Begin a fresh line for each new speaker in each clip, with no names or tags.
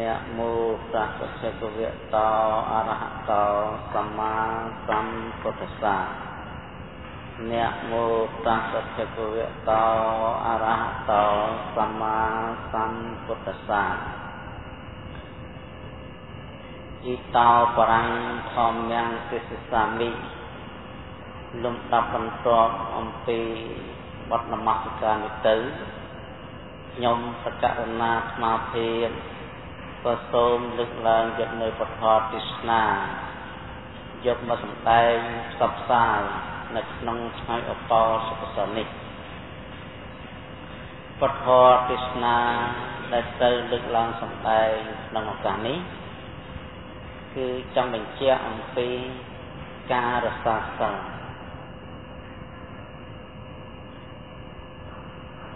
អ្នកមោតស្សៈភវៈតោអរហតោសម្មាសម្ពុទ្ធសាអ្នកមោតស្សៈភវៈតោអរហតោសម្មាសម្ពុទ្ធសាអ៊ីតោបរੰធម្មំទិសសាមិលំដាប់បន្ទាប់អំពីបទនមស្ការនេះទៅខ្ញុំសកករណាស្មាភាព ក៏សូមលើកឡើងយកនៅពធទេសនាយកមកសម្ដែងផ្សព្វផ្សាយនៅក្នុងថ្ងៃអបអរសុខសន្និកពធទេសនាដែលទៅលើកឡើងសម្ដែងក្នុងឱកាសនេះគឺចង់បញ្ជាក់អំពីការរសាសិល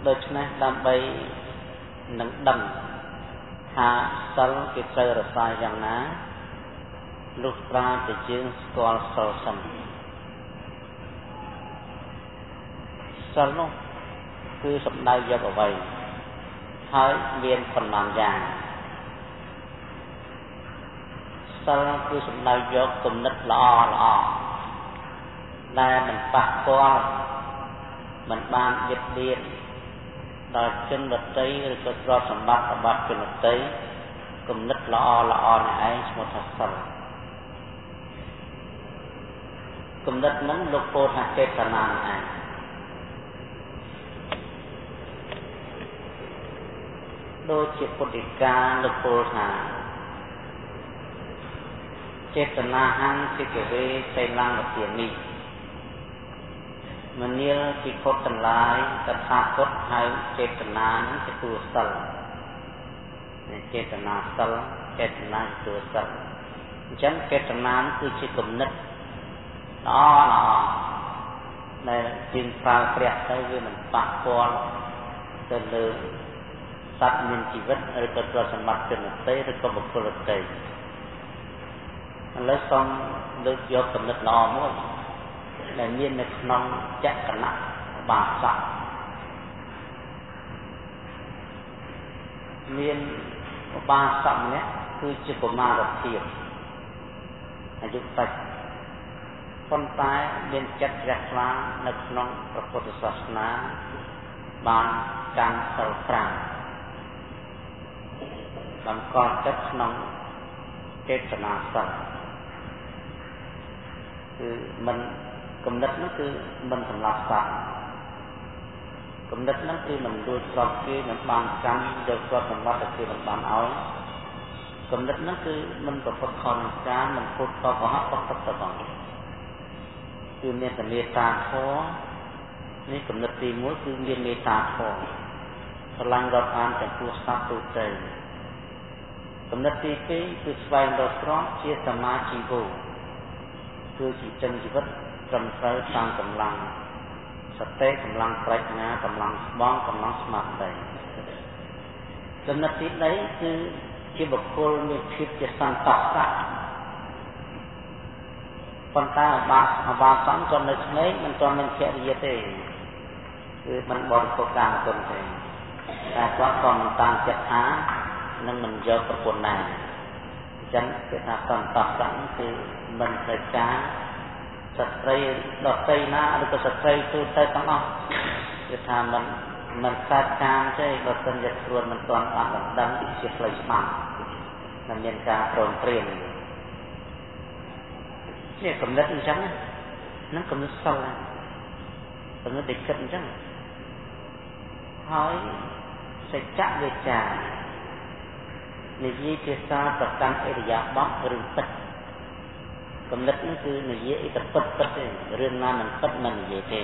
ដូច្នេះដើម្បីនឹងដឹង ថាសិលគេត្រូវរសាយ៉ាងណាលុះត្រាតែយើងស្គាល់សិលសិនសិលនោះគឺសំដៅយកអ្វីហើយមានប៉ុន្មានយ៉ាងសិលគឺសំដៅយកគំនិតល្អល្អដែលមិនប៉ះពាល់មិនបានយឹតលៀន ដល់ជនដតីឬក៏ទ្រព្យសម្បត្តិរបស់ជនដតីគំនិតល្អល្អនេះឯងឈ្មោះថាសិលគំនិតហ្នឹងលោកពោលថាចេតនាឯងដូចជាពុទ្ធិកាលោកពោលថាចេតនាហੰសិកវេសីលੰវទានិ មនាលពិខុទាំងឡាយតថាគតហៅចេតនានឹងជាទួសិលចេតនាសិលចេតនាទួសិលអញ្ចឹងចេតនាគឺជាគំនិតល្អល្អដែលជាងប្រើព្រះទៅវាមិនប៉ះពាល់ទៅលើសត្វមានជីវិតឬក៏ទ្រព្យសម្បត្តិជនតីឬក៏បុគ្គលតីឥឡូវសូមលើកយកគំនិតល្អមួយ ដែលមាននៅក្នុងចក្រណៈបាសកមានបាសកម្នាក់គឺជាកុមារភាពអាយុតិចប៉ុន្តែមានចិត្តជ្រះថ្លានៅក្នុងព្រះពុទ្ធសាសនាបានកាន់សិល5បានកត់ចិត្តក្នុងចេតនាសិលគឺមិន គំនិតនោះគឺមិនសម្លាប់សត្វគំនិតនោះគឺមិនលួចទ្រព្យគេមិនបានកម្មយកទ្រព្យសម្បត្តិទៅគេមិនបានឲ្យគំនិតនោះគឺមិនប្រព្រឹត្តខុសនឹងការមិនពុតតកុហកបកទឹកទៅបងគឺមានតែមេត្តាធម៌នេះគំនិតទី1គឺមានមេត្តាធម៌ស្រឡាញ់រាប់អានចំពោះសត្វទូទៅគំនិតទី2គឺស្វែងរកទ្រព្យជាសមាជីវោគឺជាចិនជីវិត ត្រឹមត្រូវតាមកម្លាំងសតិកម្លាំងប្រាជ្ញាកម្លាំងស្បងកម្លាំងស្មារតីចំណុចទី3គឺជាបុគ្គលមានភាពជាសន្តសៈប៉ុន្តែអបាអបាសំក៏នៅក្មេងមិនទាន់មានភរិយាទេគឺមិនបរិភោគកាមគុណទេតែគាត់ក៏មិនតាំងចិត្តថានឹងមិនយកប្រពន្ធណាអញ្ចឹងគេថាសន្តសៈគឺមិនត្រូវការ ស្ត្រីដតីណាឬក៏ស្ត្រីទូទៅទាំងអស់គឺថាមិនមិនកាត់តាមទេបើសិនជាស្រួលមិនទាន់អត់បណ្ដឹងជាផ្លូវច្បាប់តែមានការព្រមព្រៀងនេះកំណត់អញ្ចឹងហ្នឹងកំណត់សិលកំណត់ដឹកគិតអញ្ចឹងហើយសច្ចៈវិចារនិយាយភាសាប្រកាន់អរិយាប័ត្រឬទឹក កំណត់នោះគឺនិយាយតែពិតពិតទេរឿងណាមិនពិតមិននិយាយទេ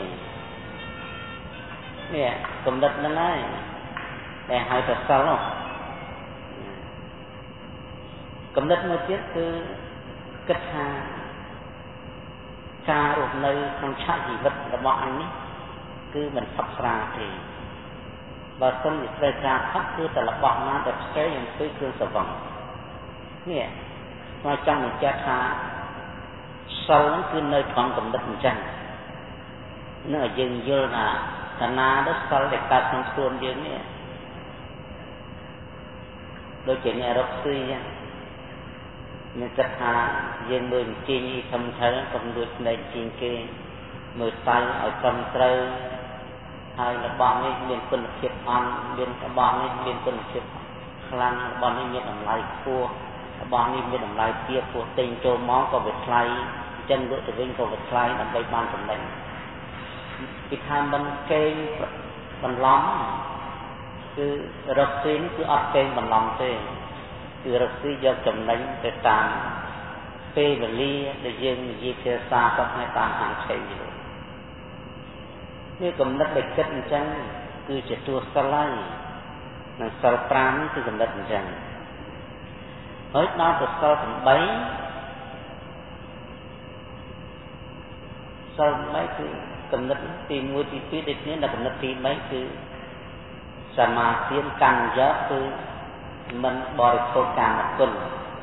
នេះកំណត់ហ្នឹងហើយតែហៅថាសិលនោះកំណត់មួយទៀតគឺគិតថាការរស់នៅក្នុងឆាកជីវិតរបស់អញនេះគឺមិនផុតស្រាទេបើសិនជាត្រូវការផុតគឺតែរបស់ណាដែលផ្សេងអំពីគ្រឿងសង្វឹងនេះមកចង់បញ្ជាក់ថា សិលហ្នឹងគឺនៅក្នុងកម្រិតអញ្ចឹងនឹងឲ្យយើងយល់ថាតាណាទៅសិលដែលកើតក្នុងខ្លួនយើងនេះដូចជាអ្នករកស៊ីអញ្ចឹងមានចិត្តថាយើងមើលជីងធំទៅកុំលួចភ្នែកជីងគេមើលតៃឲ្យត្រឹមត្រូវហើយរបស់នេះមានគុណភាពអន់មានរបស់នេះមានគុណភាពខ្លាំងរបស់នេះមានតម្លៃខ្ពស់របស់នេះមានតម្លៃទាបពោះទិញចូលមកក៏វាថ្លៃអញ្ចឹងលក់ទៅវិញក៏វាថ្លៃដើម្បីបានចំណេញពីថាមិនកេងបន្លំគឺរកស៊ីគឺអត់កេងបន្លំទេគឺរកស៊ីយកចំណេញទៅតាមពេលវេលាដែលយើងនិយាយភាសាសពនៅតាមហាងឆេងនេះវាកំណត់ដែលគិតអញ្ចឹងគឺជាទួសិលហើយនិងសិល5គឺកំណត់អញ្ចឹងហើយដល់ទៅសិល8 សិល8គឺកំណត់ទី1ទី2ដូចគ្នាដល់កំណត់ទី3គឺសមាធិកម្មយកគឺមិនបរិភោគកាមគុណ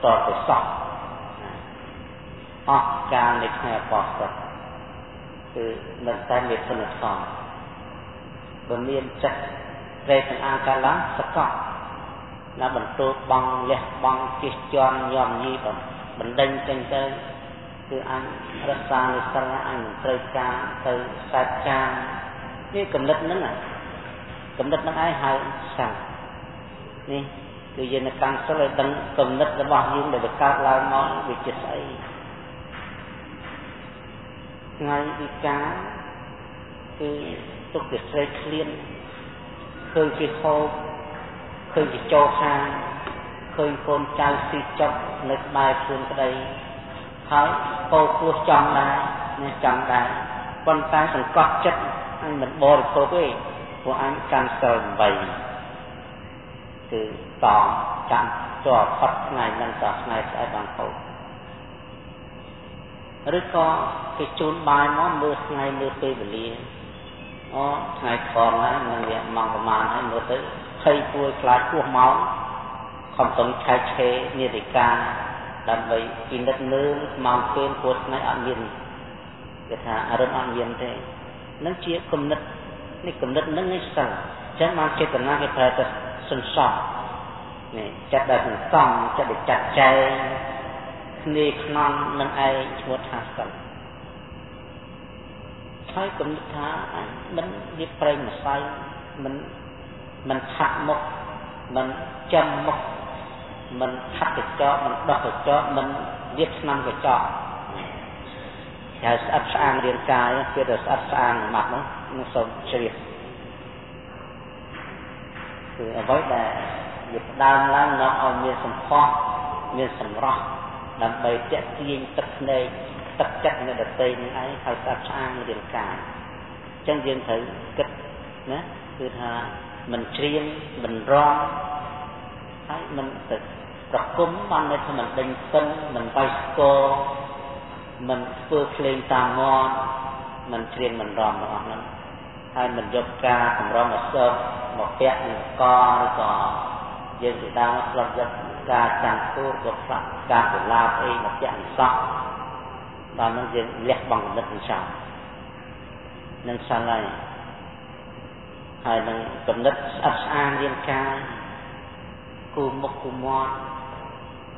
តទៅសោះអស់កាលនៃថ្ងៃអបោះសុគឺមិនតែមានគុណធម៌បើមានចិត្តត្រេកទាំងអាកាឡើងសកត់ណាបន្ទោបងលះបងជិះជាន់ញោមញីបំបណ្ដេញចេញទៅ គឺអញរក្សានិសិលអញមិនត្រូវការទៅសាច់ចាននេះកំណត់ហ្នឹងកំណត់ហ្នឹងឯងហៅសាំនេះគឺយើងនៅកាន់សិលឲ្យដឹងកំណត់របស់យើងដែលវាកើតឡើងមកវាជាស្អីថ្ងៃវិការគឺទុកជាស្រេកឃ្លានឃើញគេហូបឃើញគេចូលខាងឃើញកូនចៅស៊ីចប់នៅក្បែរខ្លួនក្តី ហើយពោពោះចង់ដែរនេះចង់ដែរប៉ុន្តែសង្កត់ចិត្តអញមិនបរិភោគទេព្រោះអញកាន់សិល8គឺតងចាំជាប់ផុតថ្ងៃនឹងតថ្ងៃស្អែកបានហូបឬក៏គេជូនបាយមកមើលថ្ងៃមើលពេលវេលាអូថ្ងៃខំហើយនឹងវាម៉ោងប្រហែលហើយមើលទៅភ័យពួយខ្លាចពោះម៉ោងខំតងឆែកឆេនាฬิកា ដើម្បីពិនិត្យមើលម៉ោងពេលពួតថ្ងៃអត់មានគេថាអរិនអត់មានទេនឹងជាគំនិតនេះគំនិតនឹងនេះសិលអញ្ចឹងបានចេតនាគេប្រើទៅសន្សំនេះចិត្តដែលសន្សំចិត្តដែលចាត់ចែងគ្នាខ្នងនឹងឯងឈ្មោះថាសិលហើយគំនិតថាមិនវាប្រេងម្សៅមិនមិនឆាក់មុខមិនចំមុខ មិនឆាក់កញ្ចក់មិនដោះកញ្ចក់មិនវាឆ្នាំកញ្ចក់ហើយស្អិតស្អាងរាងកាយគឺតែស្អិតស្អាងម៉ាត់នោះនឹងសូមជ្រាបគឺអ្វីដែលវាផ្ដើមឡើងនាំឲ្យមានសម្ផស្សមានសម្រស់ដើម្បីតាក់ទាញទឹកភ្នែកទឹកចិត្តនៅដតីនឹងឯងហើយស្អាតស្អាងរាងកាយអញ្ចឹងយើងត្រូវគិតណាគឺថាមិនច្រៀងមិនរំ ហើយមិនទៅប្រគំបាននៅថាមិនដេញស្ទឹងមិនបៃស្គរមិនធ្វើភ្លេងតាមមាត់មិនច្រៀងមិនរំទាំងអស់ហ្នឹងហើយមិនយកការកម្រងអសរមកពាក់នឹងកឬក៏យើងពីដើមស្លាប់យកការចាំងទូក៏ផ្លាក់ការកលាបអីមកពាក់សក់ដល់នឹងយើងលះបង់គំនិតនឹងចោលនឹងសិនហើយហើយនឹងគំនិតស្អិតស្អាងរាងកាយ គូមុខគូមាត់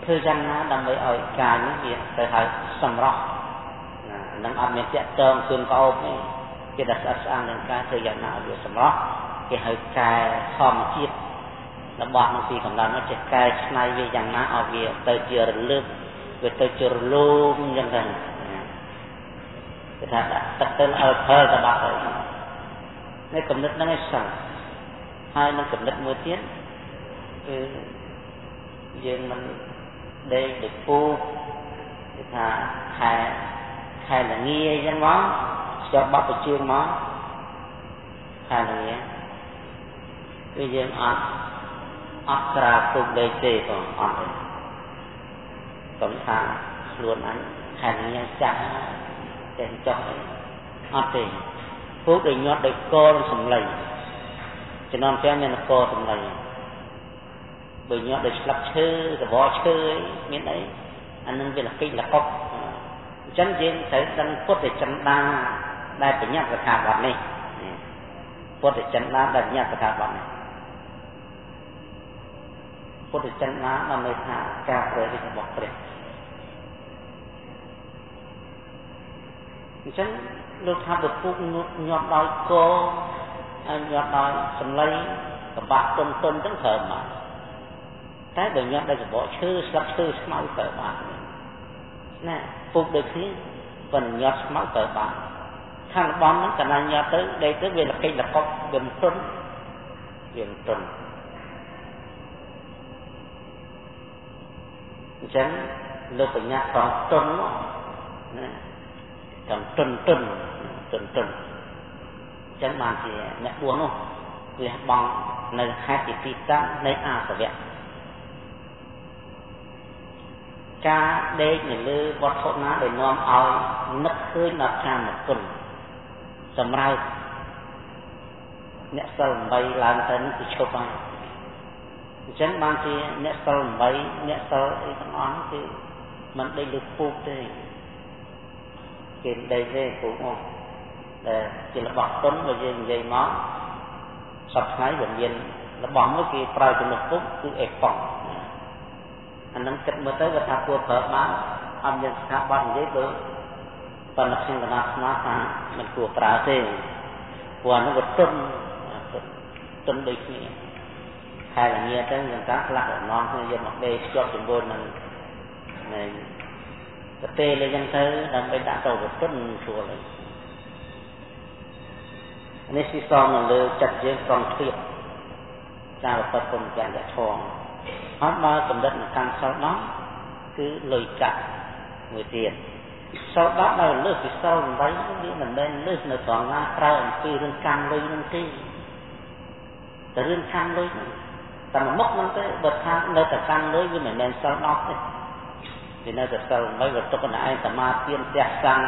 ធ្វើយ៉ាងណាដើម្បីឲ្យកាយនេះវាទៅហៅសម្រស់នឹងអត់មានតាក់ទងជឿនកោបទេគេថាស្អិតស្អាងរាងកាយធ្វើយ៉ាងណាឲ្យវាសម្រស់គេហៅកែធម្មជាតិរបស់នឹងពីកម្លាំងនោះចេះកែច្នៃវាយ៉ាងណាឲ្យវាទៅជារលឹកវាទៅជារលោងយ៉ាងទៅគេថាដាក់ទឹកទៅឲ្យប្រើទៅបាត់ទៅនេះកំណត់ហ្នឹងឯងសឹងហើយនឹងកំណត់មួយទៀត គឺយើងមិនដេកដូចពូគេថាខែខែល្ងាអញ្ចឹងមកស្ទាប់បបជើងមកខែល្ងាគឺយើងអត់អត់ក្រាបពុកដេកទេបងអត់ទេកំថាខ្លួនអញខែល្ងាចាស់ចេះចុះអត់ទេពូកដែលញាត់ដោយកលសំឡេងចំណងទាំងមានកលសំឡេង បើញាត់ដោយស្លាប់ឈើកបឈើអីមានអីអានឹងវាលកិច្ចលកុកអញ្ចឹងយើងត្រូវដឹងពុទ្ធចន្ទាដែលបញ្ញត្តិកថាបទនេះពុទ្ធចន្ទាដែលបញ្ញត្តិកថាបទនេះពុទ្ធចិន្តាបានន័យថាការព្រះរាជរបស់ព្រះអញ្ចឹងលោកថាពពុកញាត់ដោយកហើយញាត់ដោយសម្លៃកបាក់ទុនទុនចឹងត្រូវមក តែបើញាត់ដោយកបកឈើស្លឹកឈើស្មៅត្រូវបានណាពុកដូចគ្នាប៉ុន្តែញាត់ស្មៅត្រូវបានខាងបំហ្នឹងកណាញាត់ទៅដេកទៅវាលកិច្ចលកុកវាមិនទុនវាមិនទុនអញ្ចឹងលោកបញ្ញាតតុនណាកំតុនតុនតុនតុនអញ្ចឹងបានជាអ្នកបួសនោះលះបង់នៅហេតុជាទីតាំងនៃអាសវៈ ការដេកនៅលើវត្ថុណាដែលនាំឲ្យនឹកឃើញដល់កាមគុណសម្រាប់អ្នកសិល8ឡើងទៅនឹងគឺឈប់ហើយអញ្ចឹងបានជាអ្នកសិល8អ្នកសិលអីទាំងអស់គឺមិនដេកលើពូកទេគេដេកទេពូកមកដែលជារបស់ទុនបើយើងនិយាយមកសប្តាហ៍វាមានរបស់មួយគេប្រើជំនួសពុកគឺអេប៉ុង អានឹងគិតមើលទៅវាថាគួរប្រើបានអត់មានស្ថាប័ននិយាយទៅប៉ុន្តែខ្ញុំកណាស្មាថាមិនគួរប្រើទេព្រោះអានោះវាទុនទុនដូចគ្នាខែល្ងាទៅយើងកាខ្លះអំណងគ្នាយកមកដេកភ្ជាប់ជាមួយនឹងនៃប្រទេសលេចឹងទៅដើម្បីដាក់ទៅវទុនស្រួលហើយនេះស៊ីសងនៅលើចិត្តយើងត្រង់ធៀបការប្រព្រឹត្តគុណចន្ទធម៌ អត់បើកំណត់នៅកាន់សិលនោះគឺលុយកាក់មួយទៀតសិល10ដល់លើសពីសិល8វាមិនមែនលើសនៅត្រង់ណាក្រៅអំពីរឿងកម្មលុយនឹងទេតែរឿងកម្មលុយហ្នឹងតែមុខហ្នឹងទៅបើថានៅតែកម្មលុយវាមិនមែនសិល10ទេវានៅតែសិល8វាទុកខ្លួនឯងសមាធិផ្ទះសាំង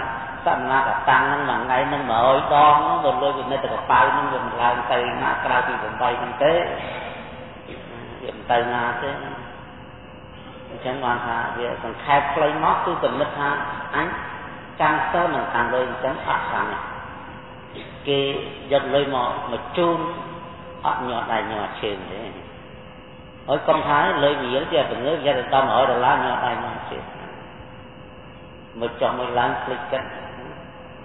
សមណាកតាំងហ្នឹងមួយថ្ងៃហ្នឹង100ដងហ្នឹងវាលុយវានៅតែកប៉ៅហ្នឹងវាមិនឡើងទៅណាក្រៅពី8ហ្នឹងទេវាមិន ទៅណាទេអញ្ចឹងបានថាវាសង្ខេបខ្លីមកគឺកំណត់ថាអញចាំសិលមិនតាមលុយអញ្ចឹងអត់តាមគេយកលុយមកមកជូនអត់ញាត់ដៃញាត់ជើងទេហើយកុំថាលុយវាជាពងើយកទៅដល់100ដុល្លារញាត់ដៃញាត់ជើងមកចុះមកឡើងភ្លេចចិត្ត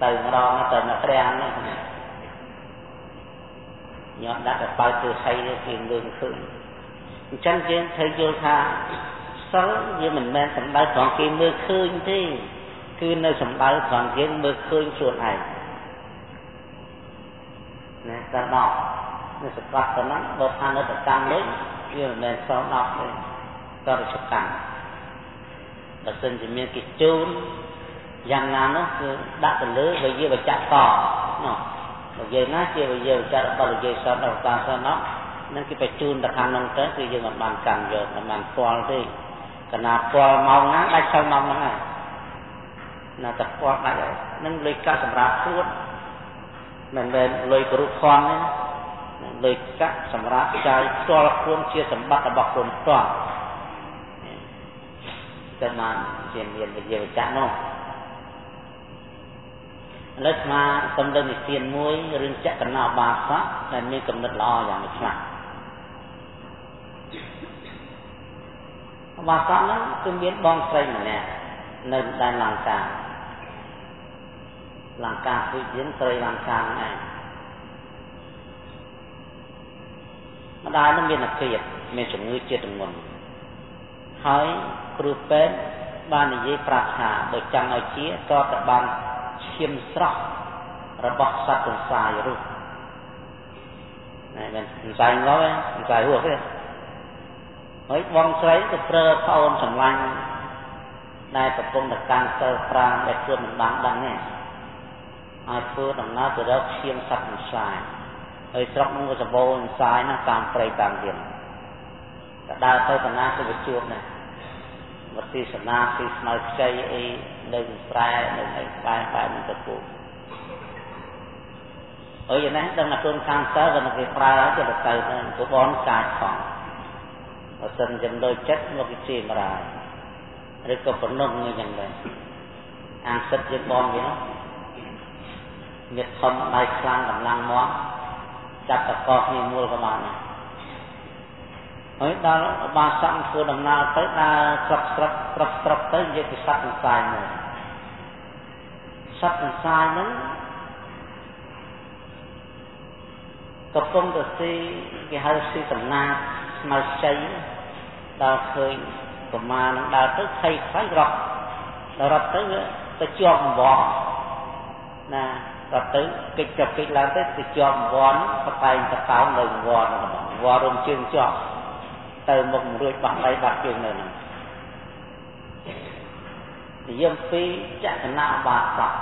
ទៅម្ដងទៅមកត្រាំងហ្នឹងញាត់ដាក់ទៅបើគឺហៃនេះគេងឿងឃើញ អញ្ចឹងយើងត្រូវយល់ថាសិលវាមិនមែនសំដៅត្រង់គេមើលឃើញទេគឺនៅសំដៅត្រង់យើងមើលឃើញខ្លួនឯងណាតែដល់នៅសកត់ទៅហ្នឹងបើថានៅតែកម្មនេះវាមិនមែនសង10ទេតរជកម្មបើសិនជាមានគេជូនយ៉ាងណានោះគឺដាក់ទៅលើវិយាបច្ចៈតនោះវិយាណាជាវិយាបច្ចៈរបស់វិយាសតរបស់តាសនោះ នឹងគេបញ្ជូនទៅខាងនោះទៅគឺយើងមិនបានកម្មយកមិនបានផ្ពាល់ទេកណាផ្ពាល់ម៉ោងណាដាច់ចូលម៉ោងហ្នឹងហើយណាតែផ្ពាល់ដាច់ហើយនឹងលុយកាក់សម្រាប់ខ្លួនមិនមែនលុយគ្រូខនទេលុយកាក់សម្រាប់ចាយផ្ទាល់ខ្លួនជាសម្បត្តិរបស់ខ្លួនផ្ទាល់តែបានជាមានវិជាចៈនោះឥឡូវស្មាសំដៅនិទានមួយរឿងចក្រណោបាសកដែលមានកំណត់ល្អយ៉ាងមួយខ្លះ បាសកហ្នឹងគឺមានបងស្រីម្នាក់នៅដែនលង្កាលង្កាគឺយើងស្រីលង្កាហ្នឹងឯងម្ដាយនឹងមានអាភេទមានជំងឺជាតិធ្ងន់ហើយគ្រូពេទ្យបាននិយាយប្រាប់ថាបើចង់ឲ្យជាតើតបានឈាមស្រស់របស់សត្វសង្សាយរុះណែមិនសង្សាយងល់ទេសង្សាយរស់ទេ ហើយបងស្រីក៏ប្រើប្អូនសម្លាញ់ដែលកំពុងតែកាន់សិល5ដែលខ្លួនមិនបានដឹងទេហើយធ្វើដំណើរទៅរកឈាមសត្វសង្សាយហើយស្រុកនោះក៏សម្បូរសង្សាយណាស់តាមព្រៃតាមទៀតក៏ដើរទៅកណាទៅជួបណាវត្តទេសនាពីស្មៅខ្ចីអីនៅស្រែនៅឯក្បែរបែបនឹងទៅពូអើយណាដឹងថាខ្លួនខាងសិលក៏នឹងគេប្រើឲ្យទៅទៅទៅព្រោះបនកាចផង បើសិនចំណុចចិត្តមកជាមរាឬក៏បំណងអីយ៉ាងដែរអាងសិតយើងបងវាញាតធំដៃខ្លាំងកម្លាំងមកចាប់តកគ្នាមូលក៏បានដែរហើយដល់បាសកធ្វើដំណើរទៅដើរស្រុកស្រុកស្រុកស្រុកទៅនិយាយពីសត្វសង្សារមួយសត្វសង្សារហ្នឹងកំពុងទៅស៊ីគេហៅស៊ីសំណា ស្មៅជ័យដល់ឃើញប្រមាណដើរទៅថៃខ្លាយរត់ដល់រត់ទៅទៅជាប់អង្វរណារត់ទៅកិច្ចចាប់កិច្ចឡើងទៅទៅជាប់អង្វរបតែងតកោងនៅអង្វរហ្នឹងអង្វររំជើងជាប់ទៅមុខរួចបាក់ដៃបាក់ជើងនៅហ្នឹងនិយមពីចកណាបាសក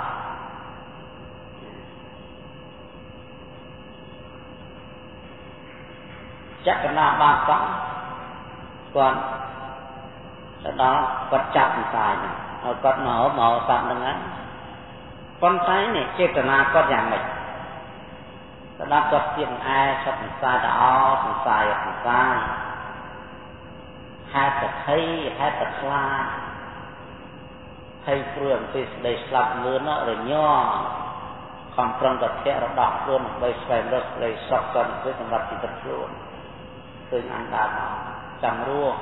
ចកណាបាសកគាត់ទៅដល់គាត់ចាប់សង្សារហ្នឹងហើយគាត់មកមកសត្វហ្នឹងហ្នឹងប៉ុន្តែនេះចេតនាគាត់យ៉ាងម៉េចទៅដល់គាត់ទៀងអែសត្វសង្សារទៅអសង្សារសង្សារហេតុតែភ័យហេតុតែខ្លាចភ័យព្រួយអំពីស្ដីស្លាប់លឿនរញ័រខំប្រឹងតែធាក់រដោះខ្លួនដើម្បីស្វែងរកស្ដីសុខសន្តិភាពសម្រាប់ជីវិតខ្លួន ឃើញអណ្ដាតមកចាំរស់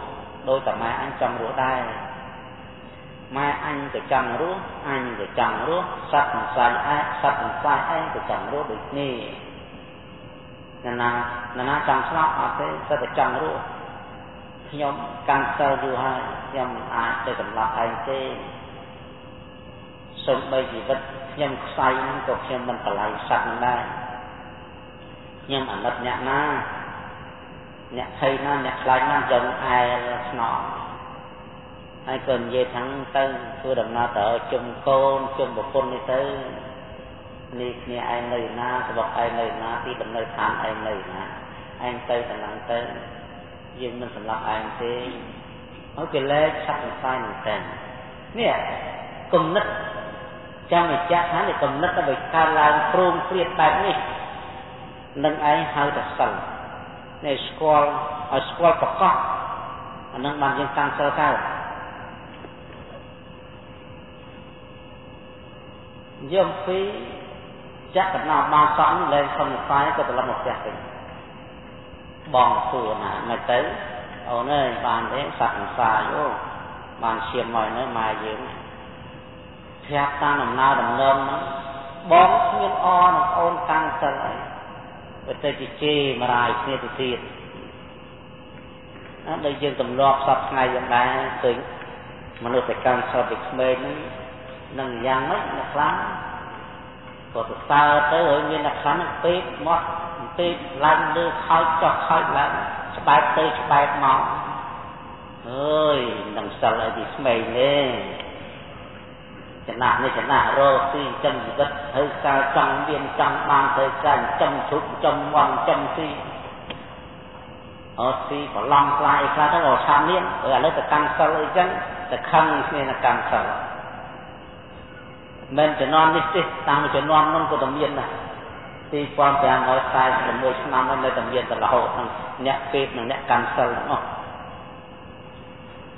ដោយតែម៉ែអញចង់រស់ដែរម៉ែអញក៏ចង់រស់អញក៏ចង់រស់សត្វសង្សារឯងសត្វសង្សារឯងក៏ចង់រស់ដូចគ្នាណាណាណាចង់ស្លាប់អត់ទេតែតែចង់រស់ខ្ញុំកាន់សិលយូរហើយខ្ញុំមិនអាចទៅសម្លាប់ឯងទេសូម្បីជីវិតខ្ញុំខ្សែហ្នឹងក៏ខ្ញុំមិនបល័យសត្វនឹងដែរខ្ញុំអាណិតអ្នកណា អ្នកភ័យណាអ្នកខ្លាចណាយើងអែលស្នងហើយក៏និយាយថាងទៅធ្វើដំណើរទៅជុំកូនជុំប្រពន្ធនេះទៅនេះគ្នាឯងនៅណាស្បកឯងនៅណាទីដំណើរឋានឯងនៅណាឯងទៅតំណងទៅយើងមិនសម្លាប់ឯងទេហើយគេលែកឆាប់សង្ស័យនឹងតែនេះគំនិតចាំឲ្យចាក់ថានេះគំនិតដើម្បីកើតឡើងព្រមព្រៀបបែបនេះនឹងឯងហៅថាសិល នេះស្គាល់ឲ្យស្គាល់ប្រកបអានឹងបានយើងតាំងសិលកើតយំពីចក្រណោបានសក់លែងសំស្សាយក៏ត្រឡប់មកផ្ទះវិញបងសួរណាមិនទៅអូនអើយបានទេសត្វសង្សារយោបានឈាមមកនៅម៉ែយើងប្រាប់តាមដំណើរដំណើរហ្នឹងបងគ្មានអនឹងអូនតាំងសិលអី ទៅទៅជាជេរមរាយគ្នាទៅទៀតណាដូចយើងទម្លាប់សពថ្ងៃយ៉ាងដែរឃើញមនុស្សតែកម្មសិលពីក្មេងហ្នឹងនឹងយ៉ាងម៉េចអ្នកខ្លះក៏ទៅសើទៅហើយមានអ្នកខ្លះហ្នឹងពេកមកពេកឡើងលើខោចចុះខោចឡើងច្បាប់ទៅច្បាប់មកអើយនឹងសិលឲ្យទីស្មេងទេ ចំណាស់នេះចំណាស់រកទីចិញ្ចឹមជីវិតត្រូវការចង់មានចង់បានត្រូវការចិញ្ចឹមជុកចិញ្ចឹមវ៉ាន់ចិញ្ចឹមស៊ីអត់ស៊ីប្រឡំខ្លាយខ្លះទៅអត់ឆានមានឥឡូវទៅកាន់សិលអីចឹងទៅខឹងគ្នាទៅកាន់សិលមិនជំនាន់នេះទេតាមជំនាន់នោះក៏តែមានដែរ2546ឆ្នាំនៅតែមានតរហូតនឹងអ្នកពេកនិងអ្នកកាន់សិលទាំងអស់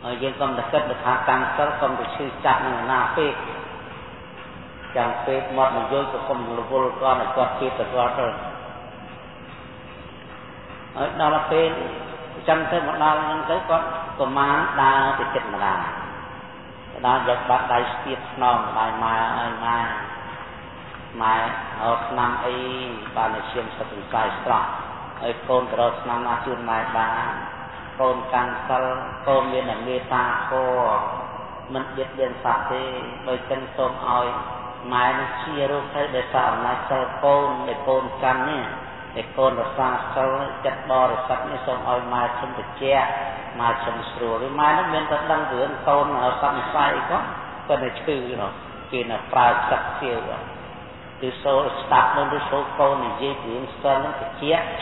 ហើយយើងកុំតែគិតថាកាន់សិលកុំទៅឈឺចាប់នឹងណាពេក ចាំពេកមកមកយល់ក៏កុំរវល់គាត់ឲ្យគាត់ទៀតទៅគាត់ទៅហើយដល់ពេលចាំទៅមកដល់ហ្នឹងទៅគាត់ប្រមាណដើរទៅចិត្តម្ដាយដល់យកបាត់ដៃស្ទាបស្នងម្ដាយម៉ែអើយម៉ែម៉ែអត់ឆ្នាំអីបានតែឈាមសិតសង្ស័យស្រស់ហើយកូនក៏រកឆ្នាំណាជូនម៉ែបានកូនកាន់សិលកូនមានតែមេត្តាធម៌មិនបៀតបៀនសត្វទេដោយចឹងសូមឲ្យ ម៉ែនឹងជារូបទៅដែលសារអំណាចសិលកូនដែលកូនកាន់នេះតែកូនរសាសិលចិត្តបរិសុទ្ធនេះសូមឲ្យម៉ែឈឹមបជាម៉ែឈឹមស្រួលឬម៉ែនឹងមានតែដឹងរឿងកូនសង្ស័យក៏គាត់តែឈឺនោះគេនៅប្រើទឹកសៀវគឺសូលស្ដាប់នឹងឬសូលកូននិយាយពីរឿងសិលនឹងតិច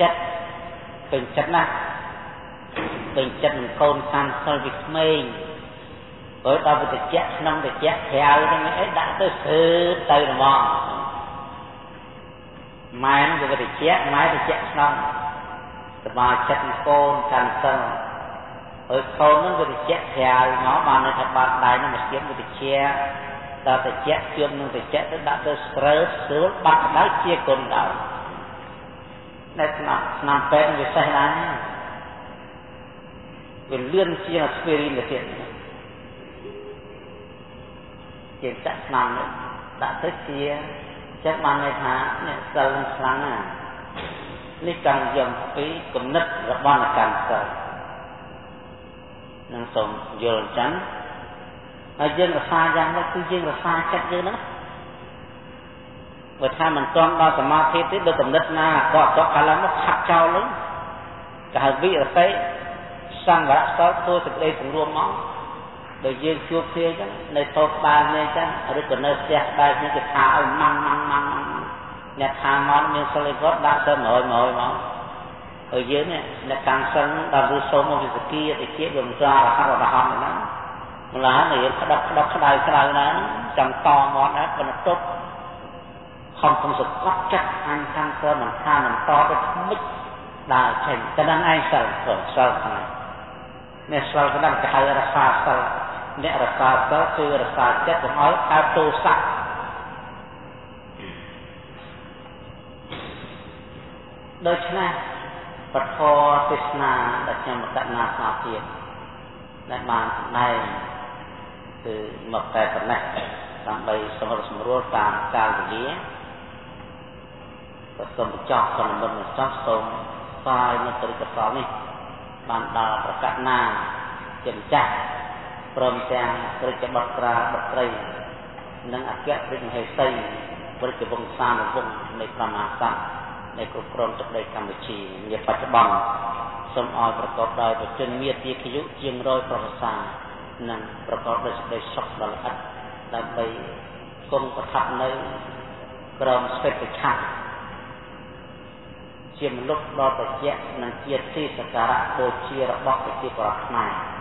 ចិត្តពេញចិត្តណាស់ពេញចិត្តនឹងកូនកាន់សិលពីក្មេង ព្រោះដល់វិតិចក្នុងតិចក្រៅហ្នឹងអីដាក់ទៅស្ឺទៅហ្មងម៉ែនឹងវិតិចម៉ែតិចក្នុងសមាចិត្តកូនកាន់សិលហើយកូននឹងវិតិចក្រៅមកបានន័យថាបាត់ដៃនឹងមកស្ទាបវិតិចដល់តិចជឿមនឹងតិចទៅដាក់ទៅស្រើស្រួលបាត់ដៅជាគុណដល់នៅឆ្នាំឆ្នាំពេទ្យវិសេសដែរវាលឿនជាងស្វេរីនទៅទៀត ជាចាក់ឆ្នាំដាក់ទៅជាចឹងបានន័យថាអ្នកសិលនឹងខ្លាំងណាស់នេះកាន់យកពីគំនិតរបស់អ្នកកាន់សិលនឹងសូមយល់អញ្ចឹងហើយយើងរសាយ៉ាងនេះគឺយើងរសាចិត្តយើងហ្នឹងបើថាមិនទាន់ដល់សមាធិទេដូចកំណត់ណាក៏អត់កាលឡើងមកខាត់ចោលហ្នឹងគេហៅវិរតិសង្វរៈសោធ្វើសេចក្តីសង្រួមមក ដូចយើងជួបគ្នាអញ្ចឹងនៅតោក្បាលគ្នាអញ្ចឹងឬក៏នៅផ្ទះក្បែរគ្នាគេថាឲ្យម៉ាំងម៉ាំងម៉ាំងអ្នកថាមកមានសិលវត្តដាក់ទៅ100 100មកហើយយើងនេះអ្នកកាំងសិលដល់ឬសូមមកវិសគាតិជាវាមិនស្អារហ័តរហ័តណាម្ល៉េះនេះក្តាប់ក្តាប់ក្តៅក្តៅណាចង់តមកដែរបន្ទប់ខំក្នុងសកត់ចិត្តអញខាងសិលមិនថាមិនតទៅមិនដើរចេញតែនឹងឯងសិលសិលហ្នឹងនេះសិលហ្នឹងគេហៅរសាសិល អ្នករសាសិលគឺរសាចិត្តកុំឲ្យកើតទោសៈដូច្នេះពធទេសនាដែលខ្ញុំកណ្ណាស្មារតីដែលបានសម្ដែងគឺមកតែប៉ុណ្ណេះដើម្បីសម្រុះសម្រួលតាមកាលវេលាក៏សូមបញ្ចប់ក៏មិនមិនចប់សូមស្វាយនៅទរិកសលនេះបានដល់ប្រកាសណាជាម្ចាស់ ព្រមទាំងព្រះរាជបុត្រាបុត្រីនិងអគ្គព្រះមហេសីព្រះរាជវង្សានុវង្សនៃព្រះមហាក្សត្រនៃគ្រប់គ្រងទឹកដីកម្ពុជានាបច្ចុប្បន្នសូមឲ្យប្រកបដោយប្រជញ្ញមាទាខយុជាងរយប្រសានិងប្រកបដោយសេចក្តីសុខដ៏ល្អិតដើម្បីគង់ប្រថាប់នៅក្រមស្វេតឆ័ត្រជាមនុស្សដ៏ត្រជាក់និងជាទីសក្ការៈបូជារបស់ប្រជាពលរដ្ឋខ្មែរ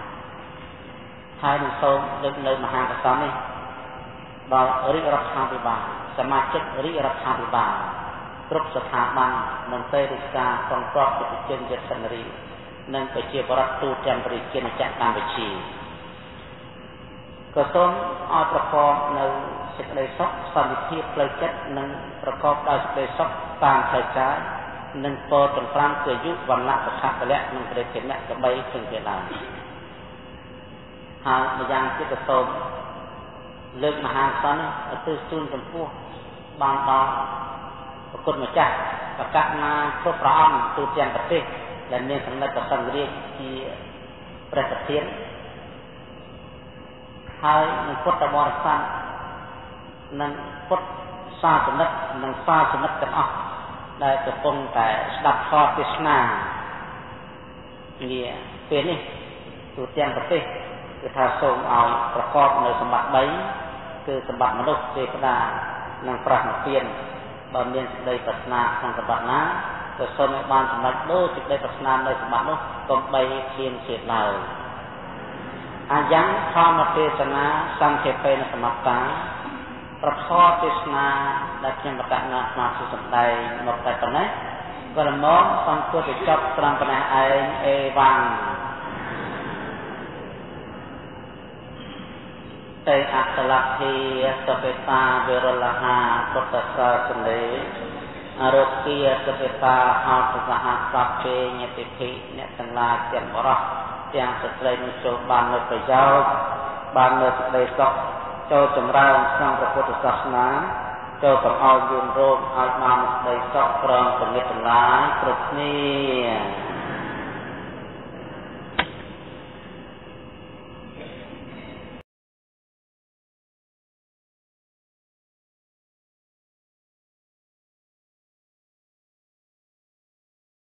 ហើយនឹងសូមលើកនៅមហាកសលនេះដល់រាជរដ្ឋាភិបាលសមាជិករាជរដ្ឋាភិបាលគ្រប់ស្ថាប័នមន្ត្រីរាជការសង្គ្រោះប្រជាជនយត្តនារី និងប្រជាពលរដ្ឋទូទាំងប្រជាជាតិកម្ពុជាក៏សូមឲ្យប្រកបនៅសេចក្តីសុខសន្តិភាពផ្លូវចិត្តនិងប្រកបដោយសេចក្តីសុខតាមផ្លូវកាយនិងពរទាំង5គឺអាយុវណ្ណៈសុខៈពលៈនិងព្រះគណៈកបីជាងជាដើម ហើយម្យ៉ាងទៀតក៏សូមលើកមហាសន្និឧទ្ទិសជូនចំពោះបានដល់ប្រគុណម្ចាស់ប្រកាសណាគ្រប់ព្រះអង្គទូទាំងប្រទេសដែលមានសំណិទ្ធប្រសង្ឃរាជជាព្រះប្រធានហើយនឹងពុទ្ធបរិស័ទនិងពុទ្ធសាសនិកនិងសាសនិកទាំងអស់ដែលកំពុងតែស្ដាប់ធម៌ទេសនាងារពេលនេះទូទាំងប្រទេស គឺថាសូមឲ្យប្រកបនៅសម្បត្តិ3គឺសម្បត្តិមនុស្សទេវតានិងប្រះនិព្វានបើមានសេចក្តីប្រាថ្នាក្នុងសម្បត្តិណាក៏សូមឲ្យបានសម្រេចដូចសេចក្តីប្រាថ្នានៅសម្បត្តិនោះកុំបីឃ្លានជាឡើយអាយ៉ាងធម្មទេសនាសង្ខេបេនសមត្តាប្រធរទេសនាដែលខ្ញុំបកណាស្មារតីសម្ដែងមកតែប៉ុណ្ណេះវិលមកសង្ឃទៅចប់ត្រង់ប៉ុណ្ណេះឯងអេវ៉ាំង តេអតលភិសពេតាវិរលហាពុទ្ធសាសនេអរោគាសពេតាអោទសហសព្ពេញតិភិអ្នកទាំងឡាយទាំងបរោះទាំងស្ត្រីនឹងចូលបាននៅប្រយោជន៍បាននៅសេចក្តីសុខចូលចម្រើនក្នុងព្រះពុទ្ធសាសនាចូលកុំឲ្យយួនរោមឲ្យបានសេចក្តីសុខព្រមទាំងនេះទាំងឡាយគ្រប់គ្នា